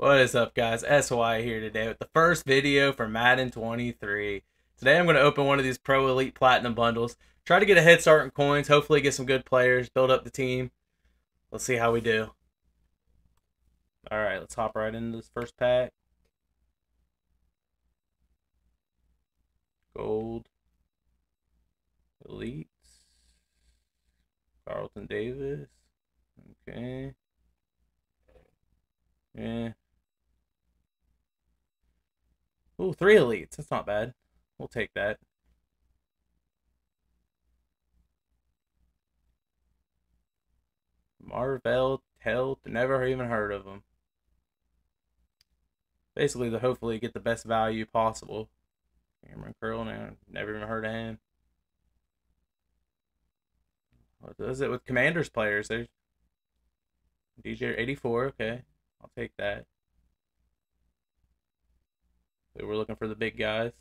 What is up guys, SY here today with the first video for Madden 23. Today I'm going to open one of these Pro Elite Platinum bundles, try to get a head start in coins, hopefully get some good players, build up the team. Let's see how we do. Alright, let's hop right into this first pack. Gold. Elites. Carlton Davis. Okay. Yeah. Ooh, three elites. That's not bad. We'll take that. Marvell Tell. Never even heard of them. Basically, to hopefully get the best value possible. Cameron Curl, now never even heard of him. What does it with Commanders players? There's DJ 84. Okay, I'll take that. So we're looking for the big guys.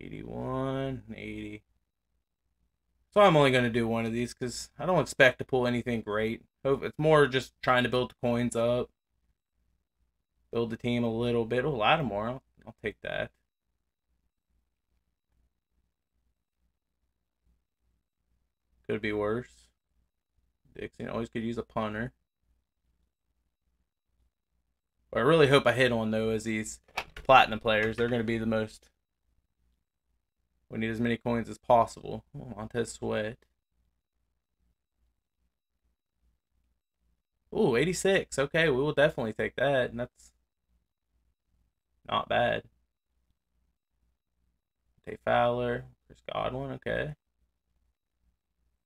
81, 80. So I'm only going to do one of these because I don't expect to pull anything great. It's more just trying to build the coins up. Build the team a little bit. Oh, Lattimore. I'll, I'll take that. Could be worse. Dixon always could use a punter. What I really hope I hit on though is these platinum players. They're going to be the most. We need as many coins as possible. Montez Sweat. Ooh, 86. Okay, we will definitely take that. And that's not bad. Tay Fowler. Chris Godwin. Okay.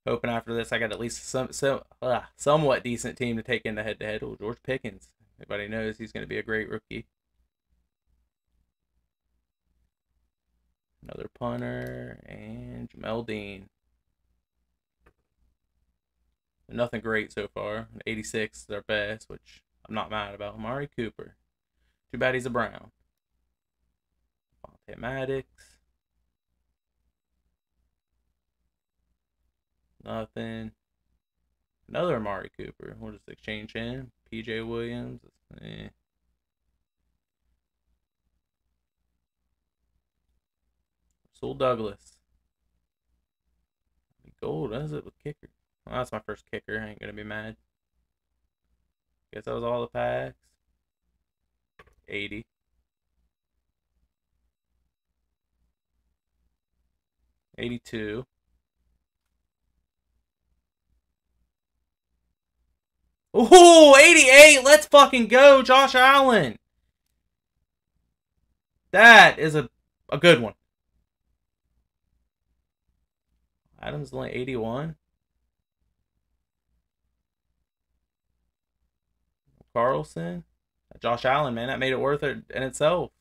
Hoping after this I got at least some, some uh, somewhat decent team to take in the head to head. Oh, George Pickens. Everybody knows he's going to be a great rookie. Another punter and Jamel Dean. Nothing great so far. 86 is our best, which I'm not mad about. Amari Cooper. Too bad he's a Brown. Fonte Maddox. Nothing. Another Amari Cooper. We'll just exchange him. PJ Williams. Eh. Rasul Douglas. Gold, is it with kicker? Well, that's my first kicker. I ain't gonna be mad. Guess that was all the packs. 80. Eighty-two. Ooh, 88. Let's fucking go, Josh Allen. That is a, a good one. Adams only 81. Carlson. Josh Allen, man, that made it worth it in itself.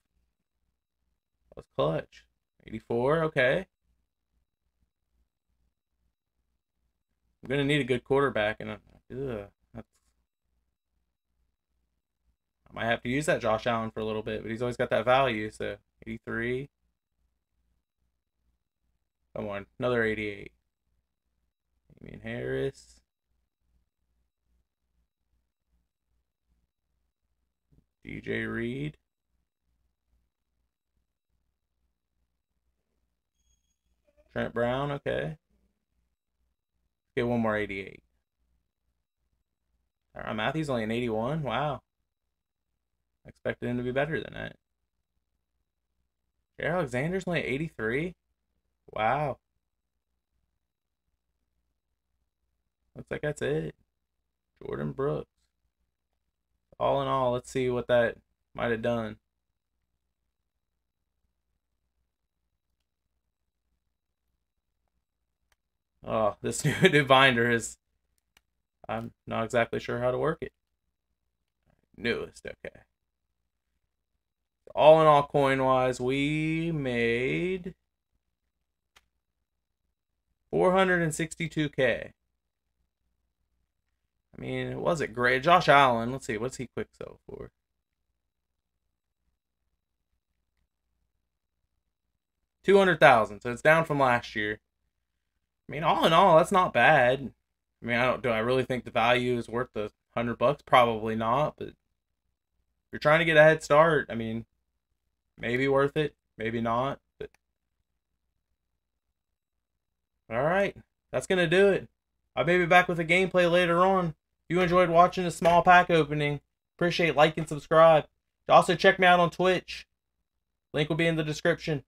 That was clutch. 84, okay. I'm going to need a good quarterback, and ugh. Might have to use that Josh Allen for a little bit, but he's always got that value. So 83. Come on, another 88. Damien Harris. DJ Reed. Trent Brown, okay. Get one more 88. All right, Matthews only an 81. Wow. I expected him to be better than that. Jaire Alexander's only 83? Wow. Looks like that's it. Jordyn Brooks. All in all, let's see what that might have done. Oh, this new, new binder is... I'm not exactly sure how to work it. Newest, okay all in all, coin wise, we made 462k. I mean, it wasn't great. Josh Allen, let's see, what's he quick sell for? Two hundred thousand, so it's down from last year. I mean, all in all, that's not bad. I mean, I don't do I really think the value is worth the hundred bucks? Probably not, but you're trying to get a head start, I mean, maybe worth it, maybe not. But all right, that's gonna do it. I may be back with a gameplay later on. If you enjoyed watching the small pack opening, appreciate like and subscribe. Also check me out on Twitch. Link will be in the description.